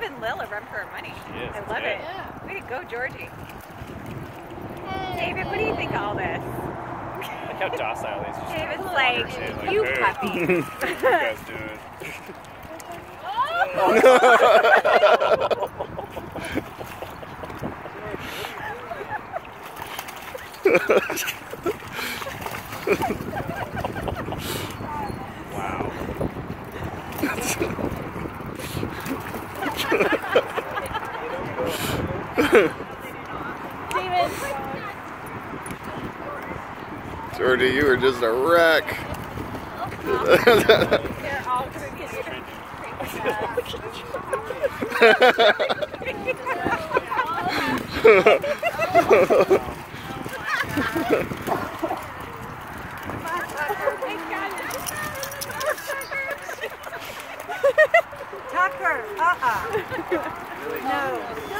giving Lil a run for her money. She is, I love good. it. Way to go, Georgie. David, what do you think of all this? Look how docile he is. David's water like, like, you hey, puppy. What you guys doing? wow. David. Jordy, you were just a wreck. Tucker, uh-uh. No.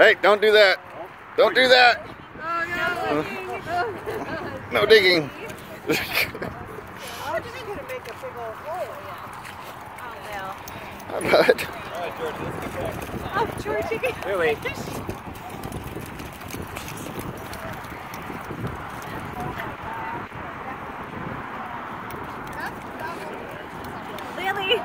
hey, don't do that. Don't do that. No digging. I was just gonna make a big old hole. Oh, I bet. no. Oh, Georgie. Really? Lily.